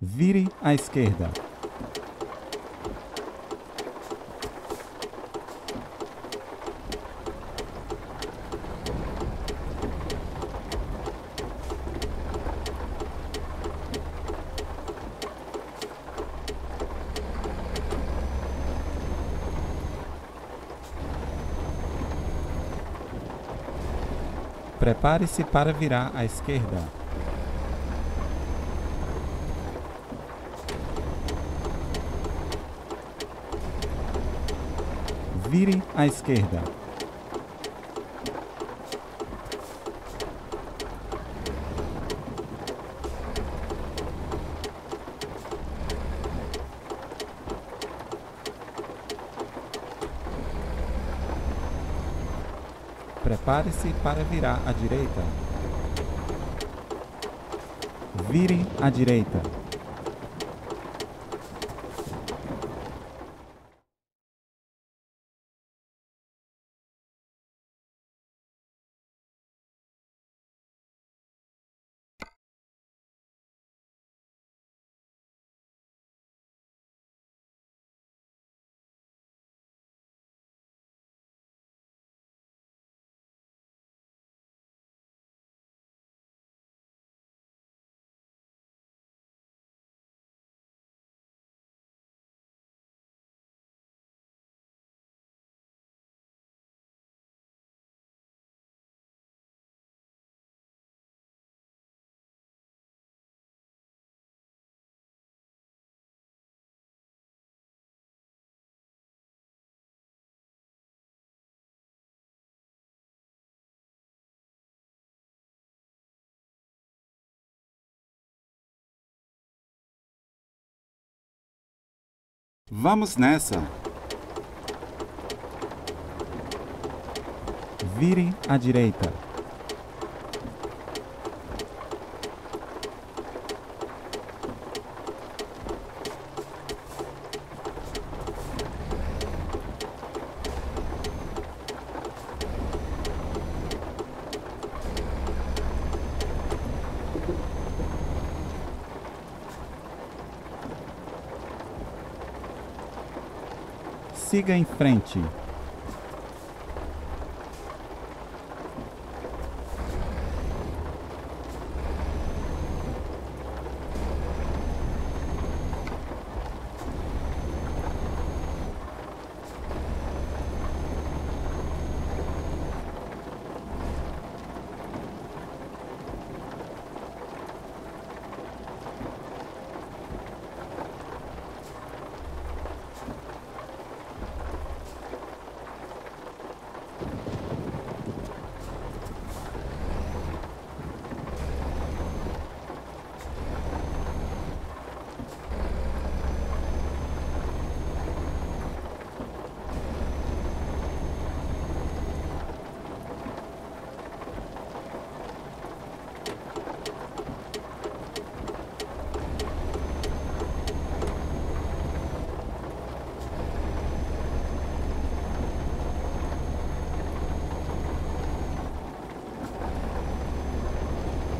Vire à esquerda. Prepare-se para virar à esquerda. Vire à esquerda. Prepare-se para virar à direita. Vire à direita. Vamos nessa! Vire à direita. Siga em frente.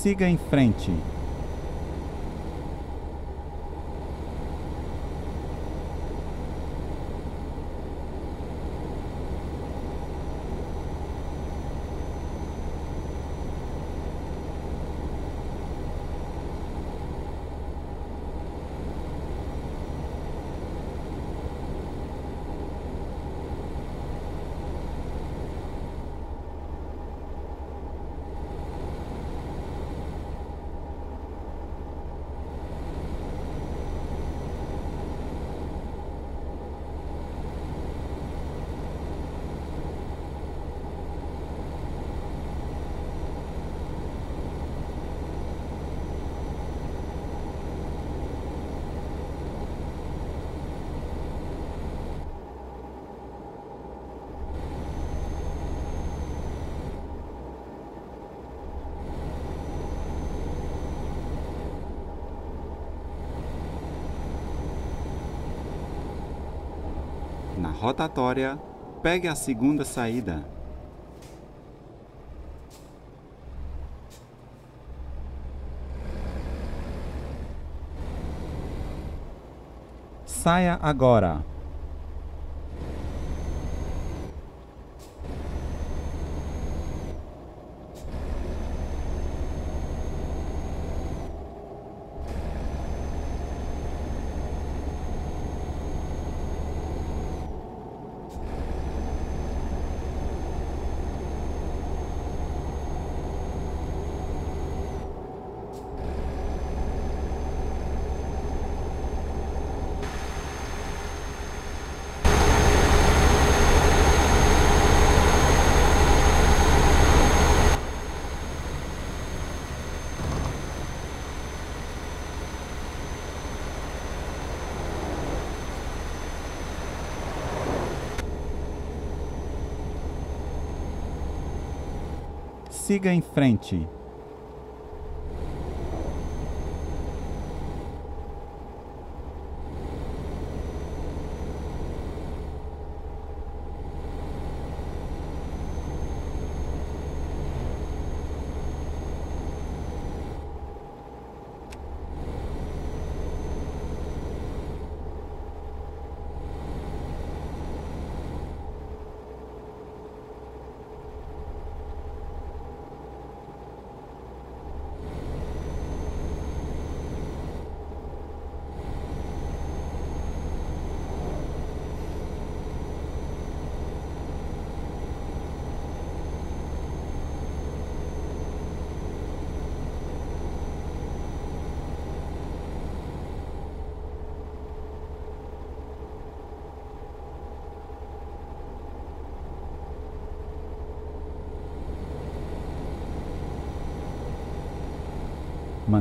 Siga em frente. Na rotatória, pegue a segunda saída. Saia agora. Siga em frente.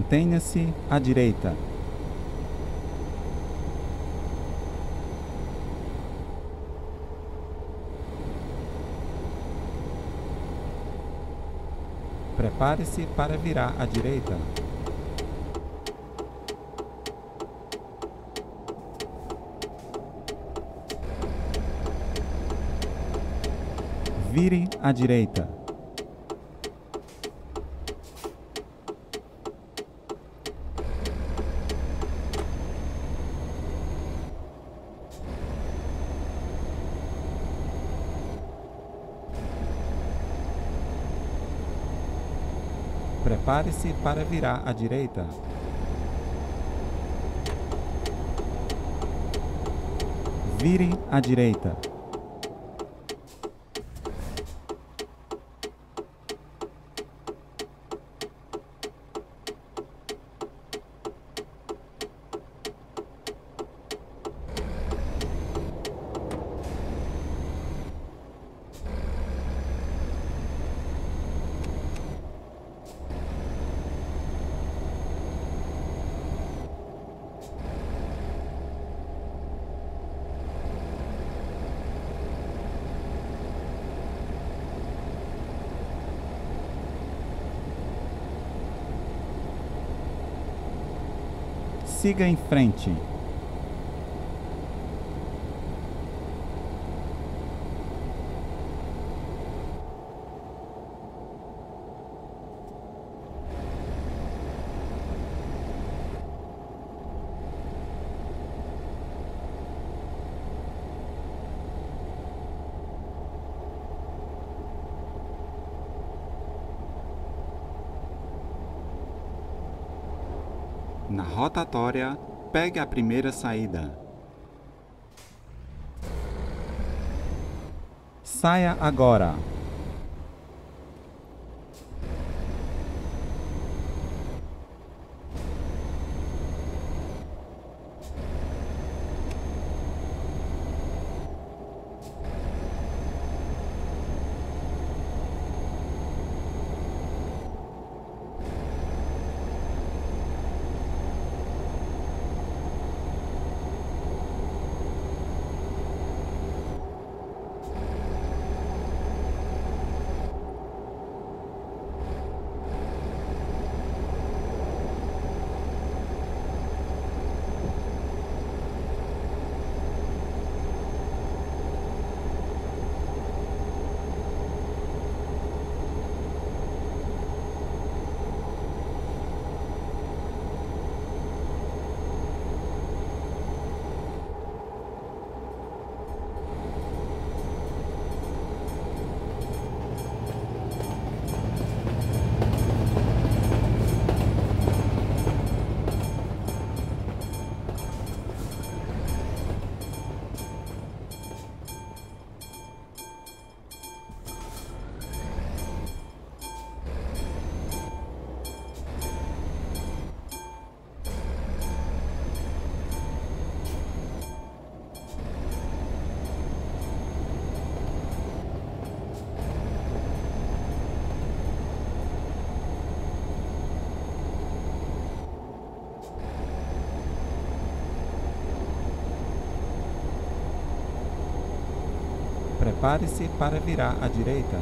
Mantenha-se à direita. Prepare-se para virar à direita. Vire à direita. Prepare-se para virar à direita. Vire à direita. frente. na rotatória pegue a primeira saída. Saia agora. Prepare-se para virar à direita.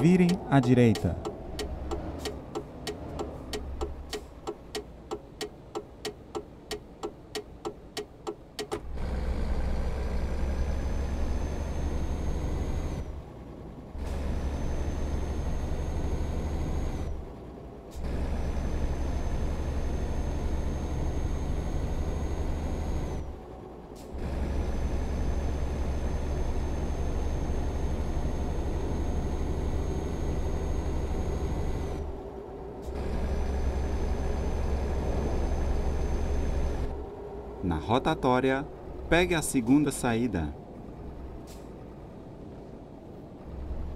Virem à direita. Rotatória, pegue a segunda saída.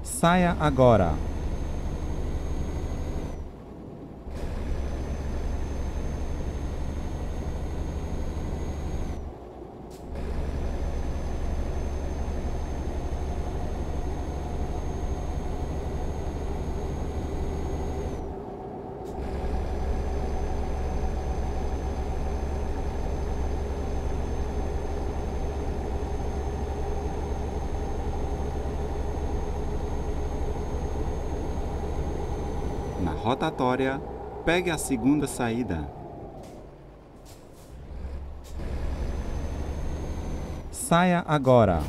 Saia agora. Na rotatória, pegue a segunda saída. Saia agora.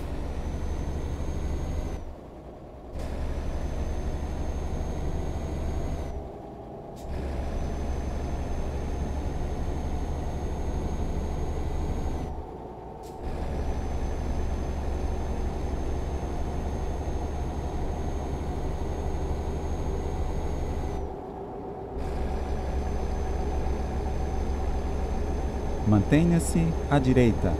Mantenha-se à direita.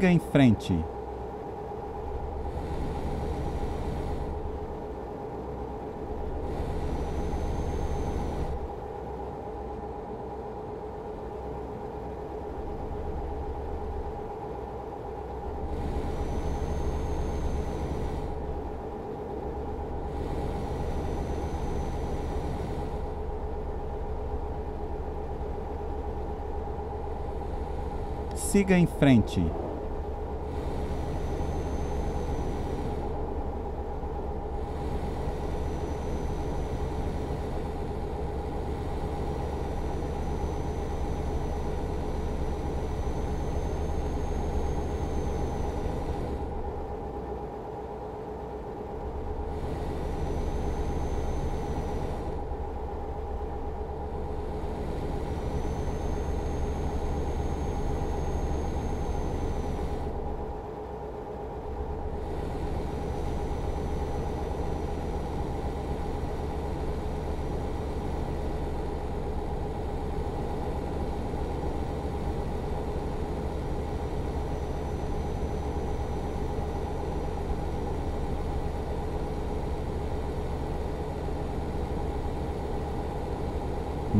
Siga em frente. Siga em frente.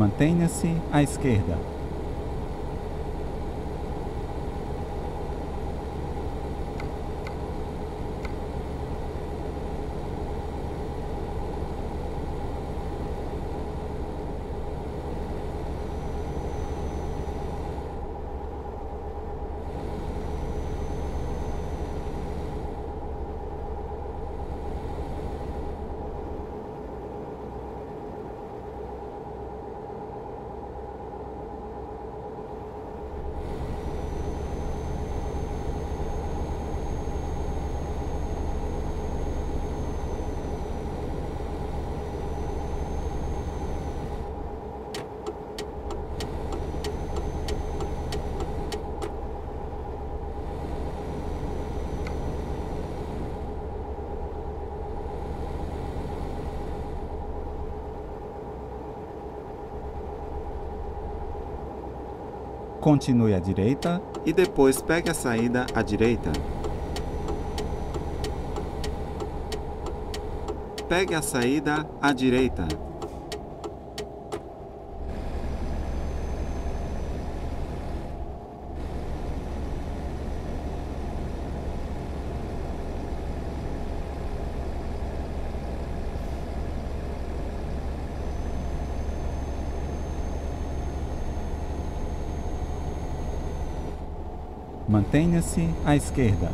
Mantenha-se à esquerda. Continue à direita e depois pegue a saída à direita. Pegue a saída à direita. Mantenha-se à esquerda.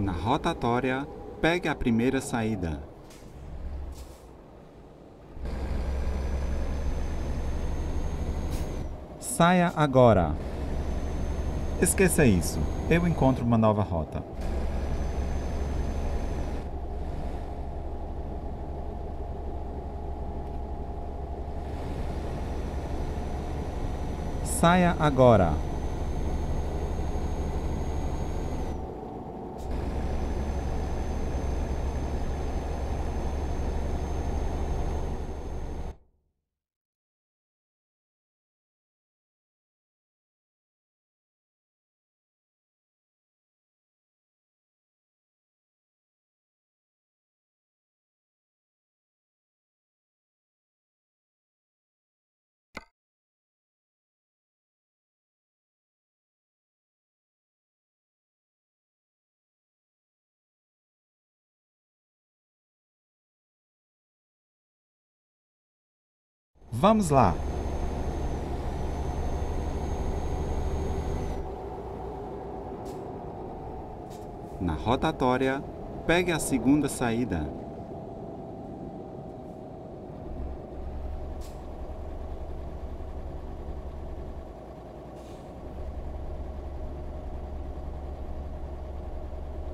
Na rotatória, pegue a primeira saída. Saia agora. Esqueça isso. Eu encontro uma nova rota. Saia agora. Vamos lá. Na rotatória, pegue a segunda saída.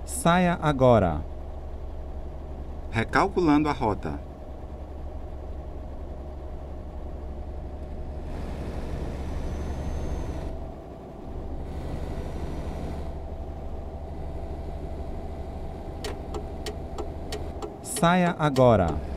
Saia agora. Recalculando a rota. Saia agora.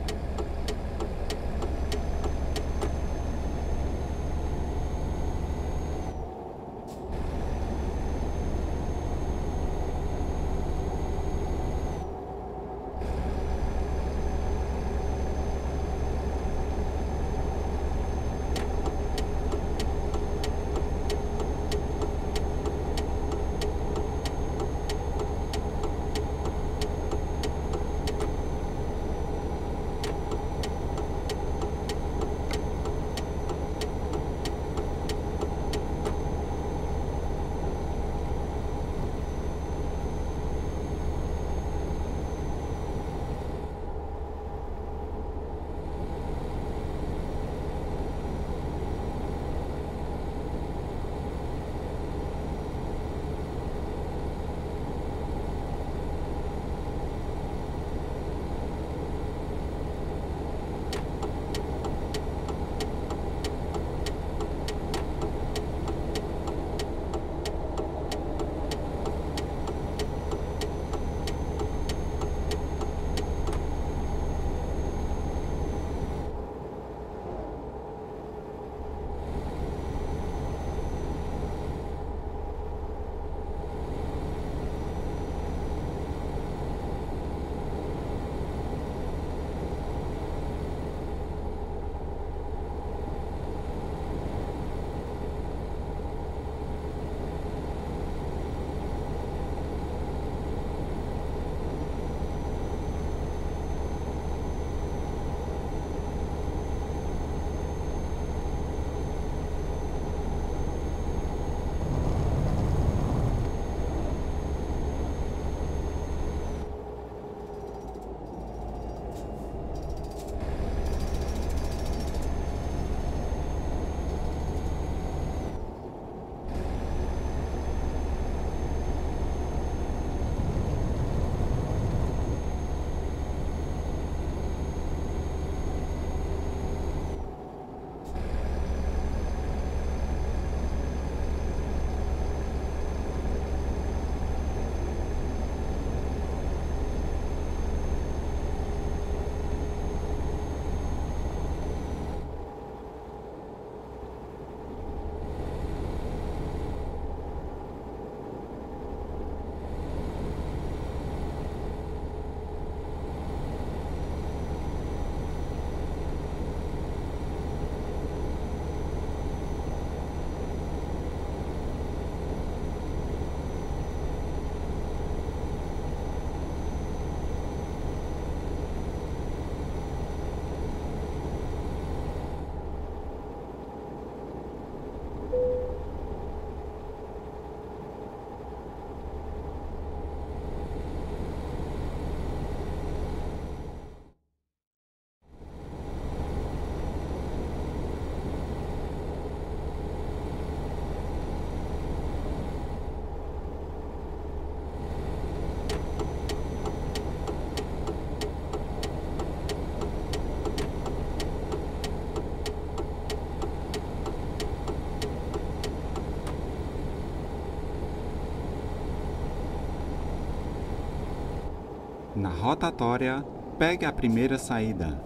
Rotatória, pegue a primeira saída.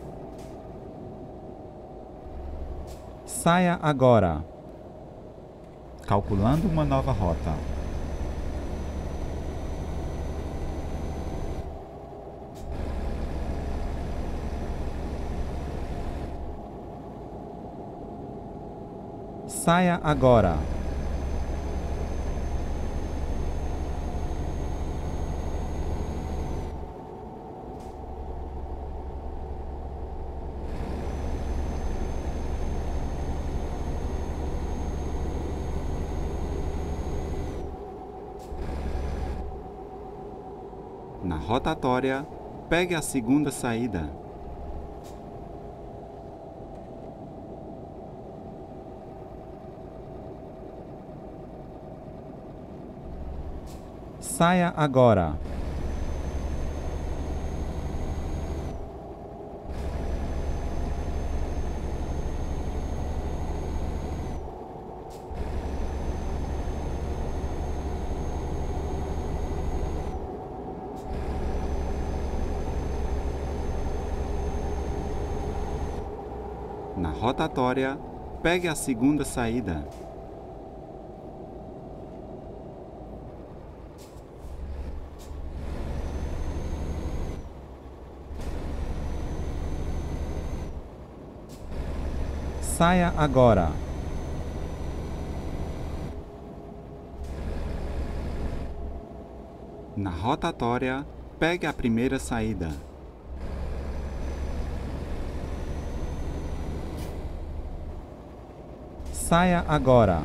Saia agora. Calculando uma nova rota. Saia agora. Rotatória, pegue a segunda saída. Saia agora. Rotatória, pegue a segunda saída. Saia agora. Na rotatória, pegue a primeira saída. Saia agora.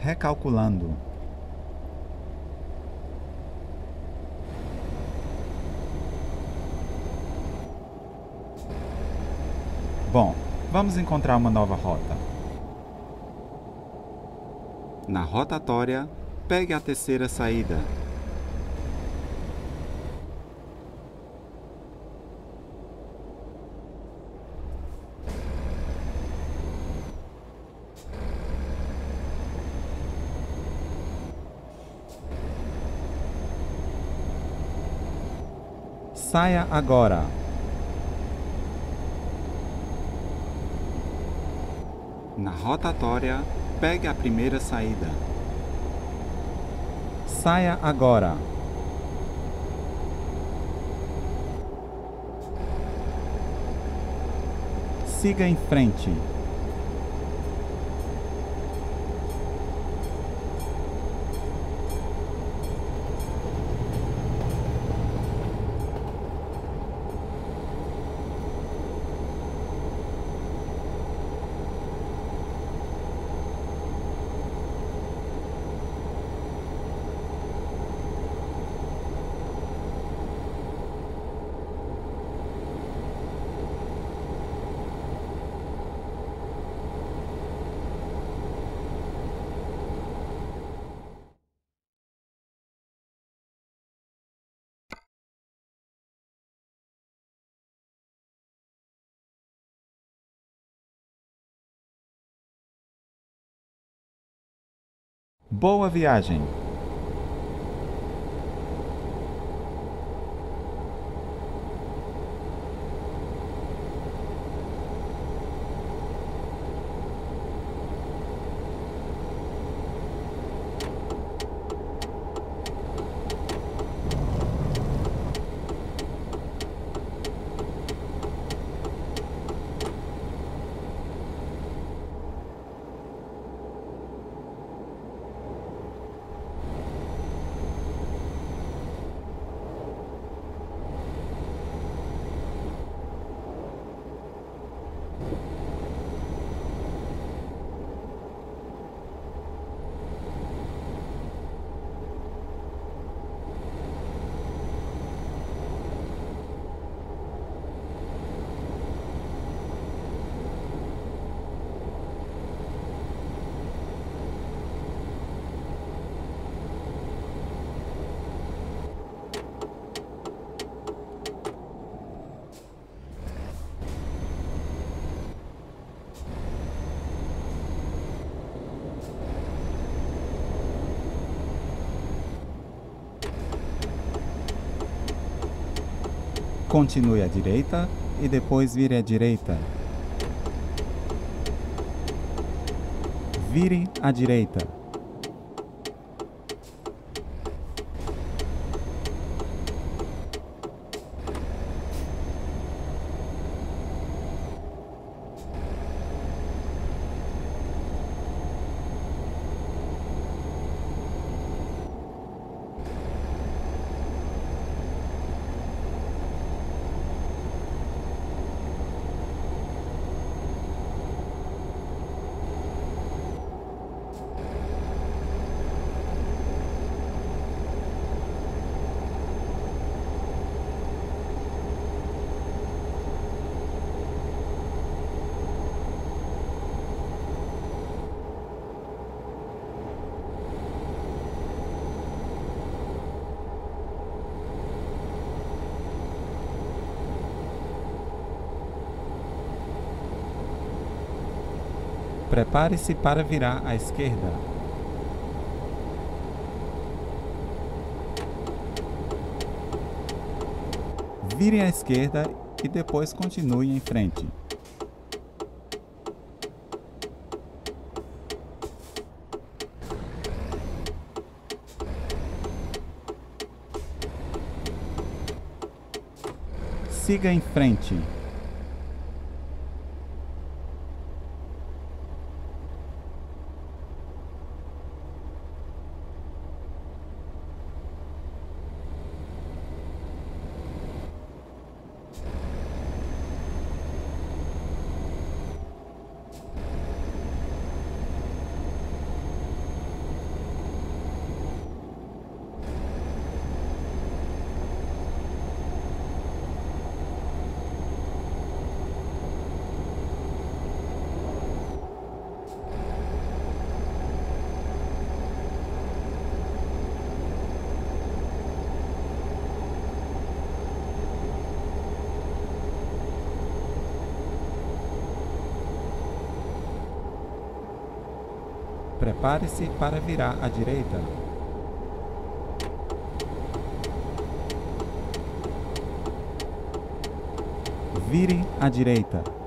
Recalculando. Bom, vamos encontrar uma nova rota. Na rotatória, pegue a terceira saída. Saia agora. Na rotatória, pegue a primeira saída. Saia agora. Siga em frente. Boa viagem! Continue à direita e depois vire à direita. Vire à direita. Prepare-se para virar à esquerda. Vire à esquerda e depois continue em frente. Siga em frente. Prepare-se para virar à direita. Vire à direita.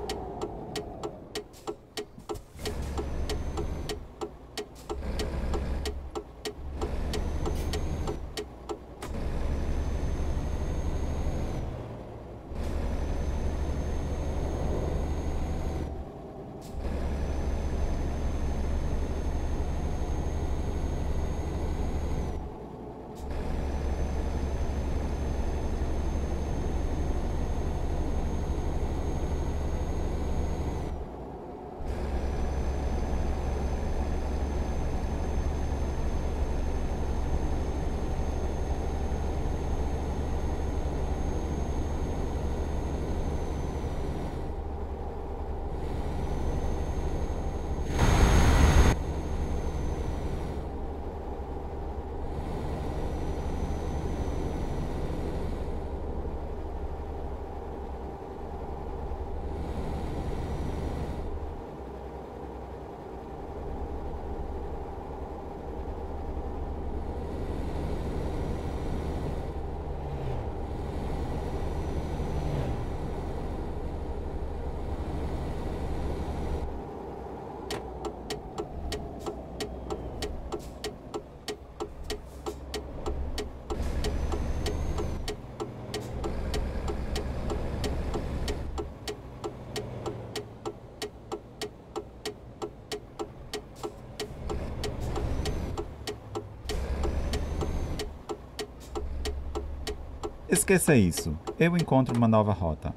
Esqueça isso. Eu encontro uma nova rota.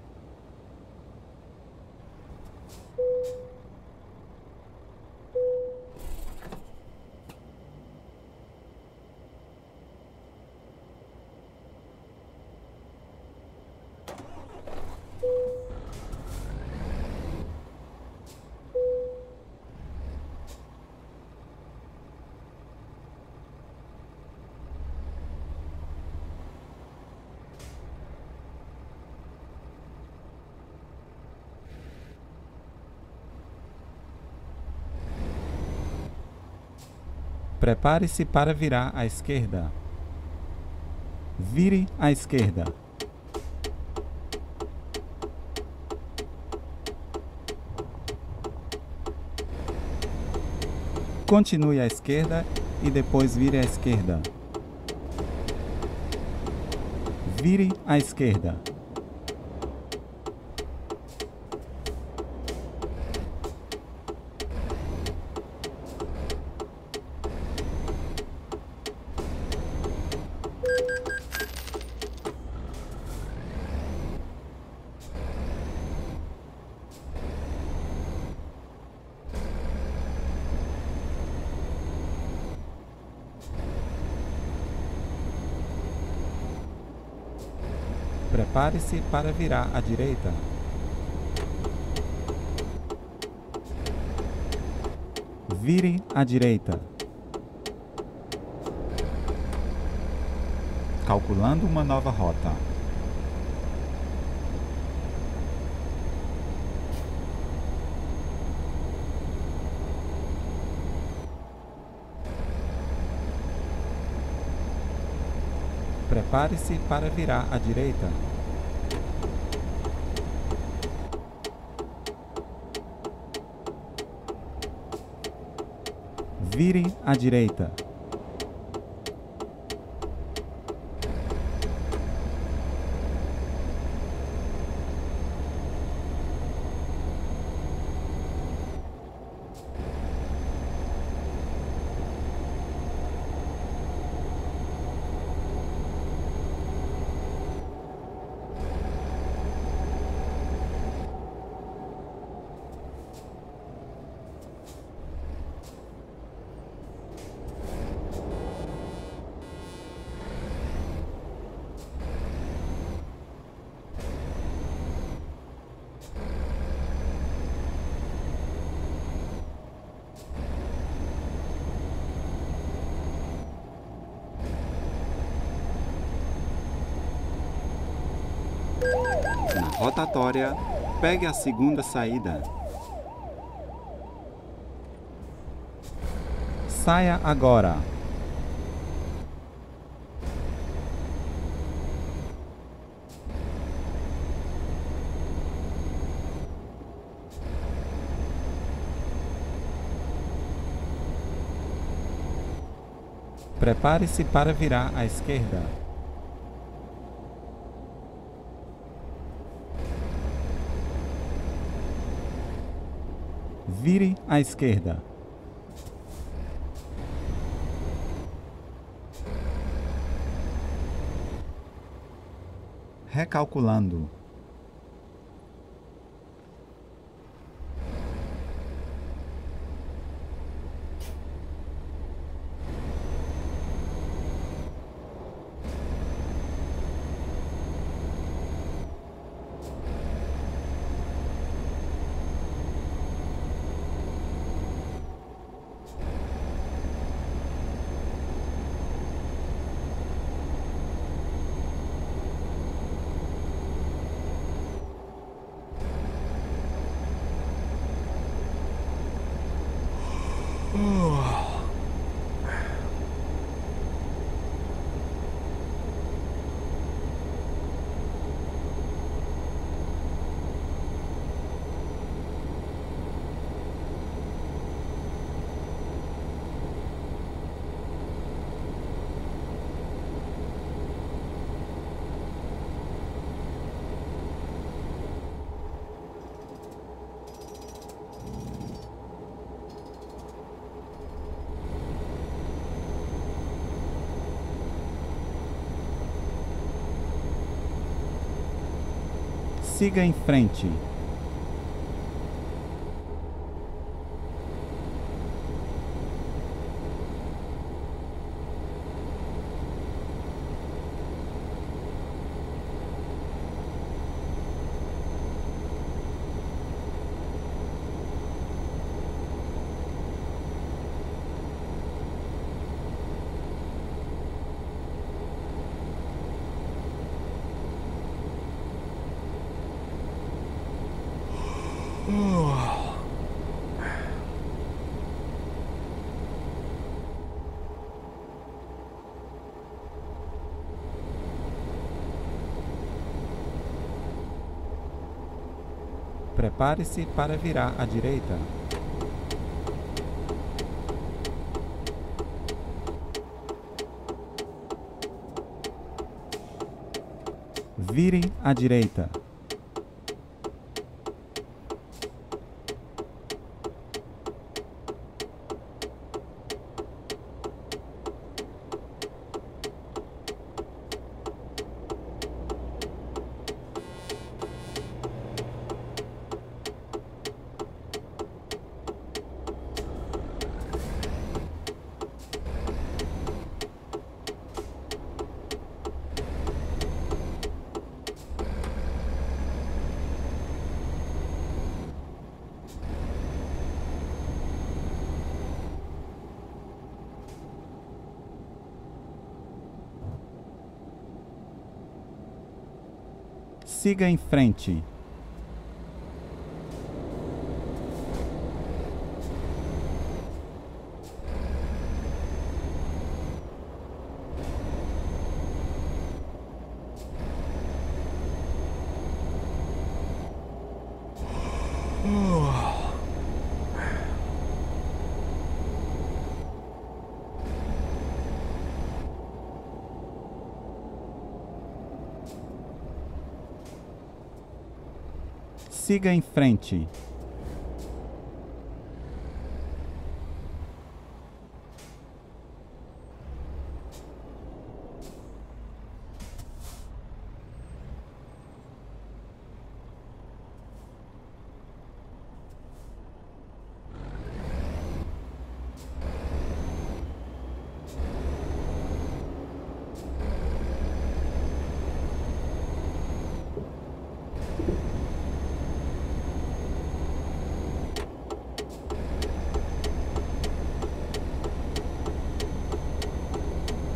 Prepare-se para virar à esquerda. Vire à esquerda. Continue à esquerda e depois vire à esquerda. Vire à esquerda. Prepare-se para virar à direita. Vire à direita. Calculando uma nova rota. Prepare-se para virar à direita. Vire à direita. Na rotatória, pegue a segunda saída. Saia agora. Prepare-se para virar à esquerda. Vire à esquerda. Recalculando. Siga em frente. Prepare-se para virar à direita. Virem à direita. Siga em frente. Siga em frente.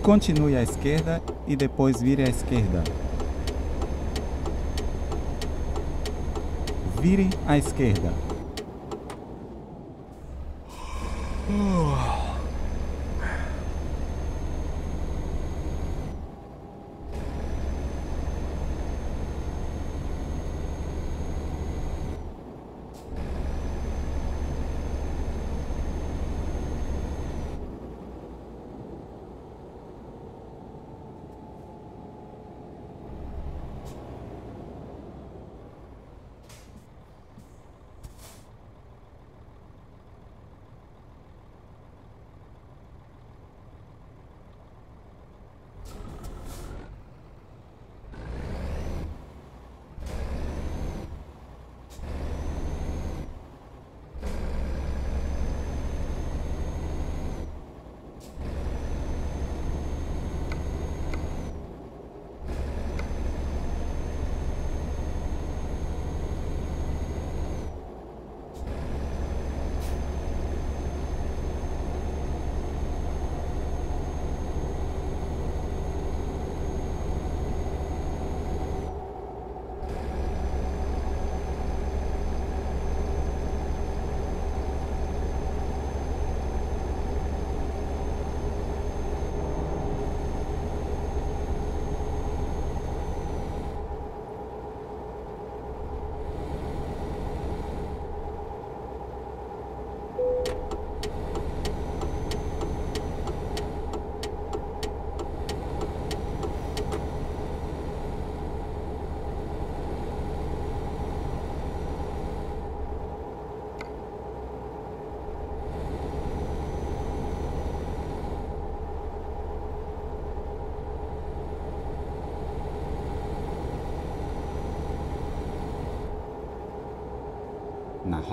Continue à esquerda e depois vire à esquerda. Vire à esquerda.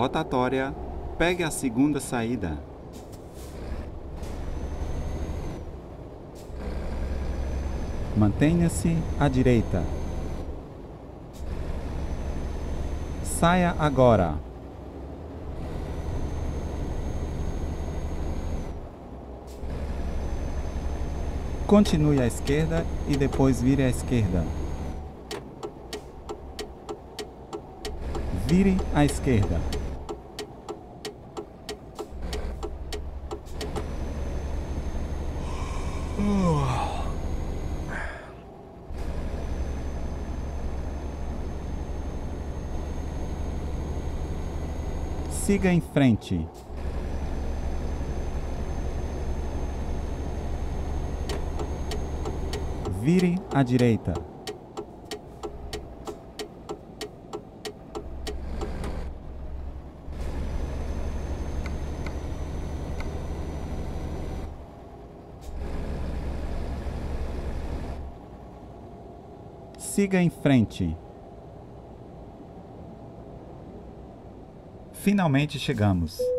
Rotatória, pegue a segunda saída. Mantenha-se à direita. Saia agora. Continue à esquerda e depois vire à esquerda. Vire à esquerda. siga em frente. Vire à direita. Siga em frente. Finalmente chegamos.